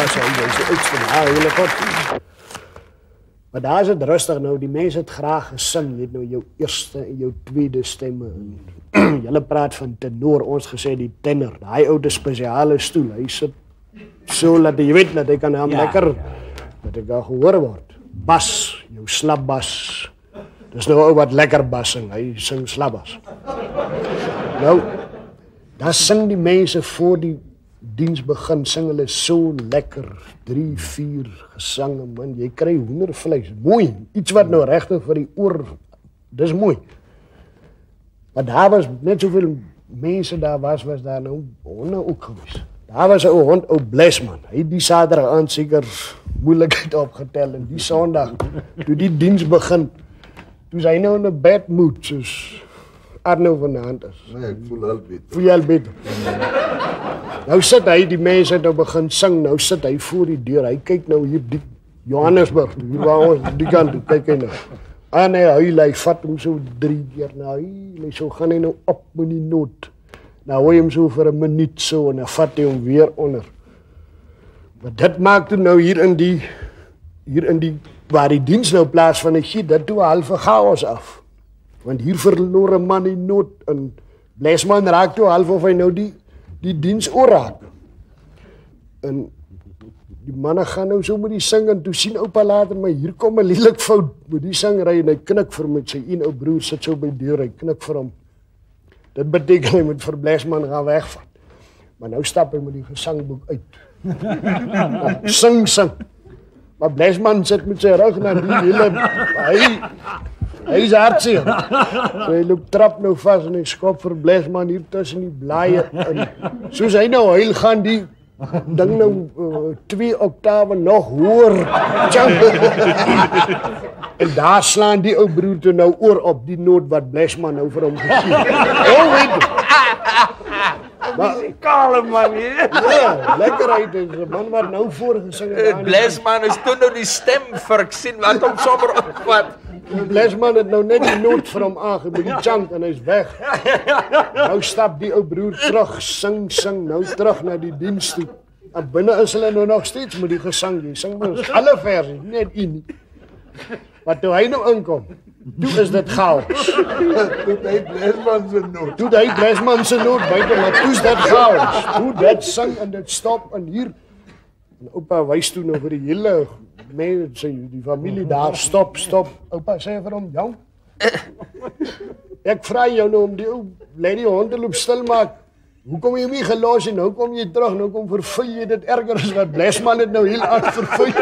was hy hy se oudste ja, hele god. Maar daar is dit rustig nou, die mense het graag gesing, jy het nou jou eerste en jou tweede stemme. Julle praat van tenor, ons gesê die tenor, daai ou te spesiale stoel. Hy sit so laat jy weet dat hy kan hom ja, lekker ja. dat hy gaan gehoor word. Bas, jou slap bas. Dis nou ou wat lekker bas sing, hy sing slap bas. Nou, dan sing die mense voor die diens begin sing hulle so lekker. 3 4 gesange man. Jy kry hoendervleis. Mooi. Iets wat nou regtig vir die oor dis mooi. Maar daar was net soveel mense daar was was daar nou honde ook gewees. Daar was 'n hond ou blesman hy het die saterdag aan seker moeilikheid opgetel en die sonderdag toe die diens begin toe hy nou in 'n bad mood soos Arno van der Hand is. Nee, ek voel al beter. Voel jy al beter? Nou sit hy die mense nou begin sing. Nou sit hy voor die deur. Hy kyk nou hier die Johannesburg, hier waar ons die kant toe kyk hy nou. En hy hy lê vat hom so 3 keer nou. Hy so gaan hy nou op met die noot. Nou hoor hy hom so vir 'n minuut so en dan vat hy hom weer onder. Maar dit maak toe nou hier in die hier in die waar die diens nou plaas van 'n giet, dit toe half chaos af. Want hier verloor 'n man die nood in Blesman raak toe half of hy nou die die diens oorraak. En die manne gaan nou so met die sing en toe sien oupa later maar hier kom 'n lelik fout met die sangry en hy knik vir met sy een ou broer sit so by die deur hy knik vir hom. Dit beteken hy moet vir Blesman gaan wegvat. Maar nou stap hy met die gesangboek uit. sing sing. Maar Blesman sit met sy rug na die hele hy Hy is hartseer. So hy loop trap nou vas en hy skop vir Blesman hier tussen die blaaie in. Soos hy nou huil gaan die ding nou uh, twee oktawe nog hoor. en daar slaan die ou broer toe nou oor op die noot wat Blesman nou vir hom gegee het. O, weet Maar kale man hier. Ja, lekkerheid is 'n man wat nou voorgesing het. Blesman is toe nou die stem vir sien wat hom sommer opvat. Die blesman het nou net die noot vir hom aange met die chant en hy's weg. Nou stap die ou broer terug, sing sing nou terug na die diens toe. En binne is hulle nou nog steeds met die gesang. Jy sing mos alle verse, net een nie. Wat toe hy nou inkom, toe is dit chaos. Toe hy Blesman se noot. Toe hy blesman se noot buite maar toe's dit chaos. Hoe dit sing en dit stop en hier en oupa wys toe nou vir die hele mense die familie daar stop stop. Oupa sê vir hom, "Jong, ek vra jou nou om die ou lady honde loop stil maak. Hoekom jy my gelos en nou kom jy terug, nou kom vervul jy dit erger as wat Blesman het nou heel aan vervul.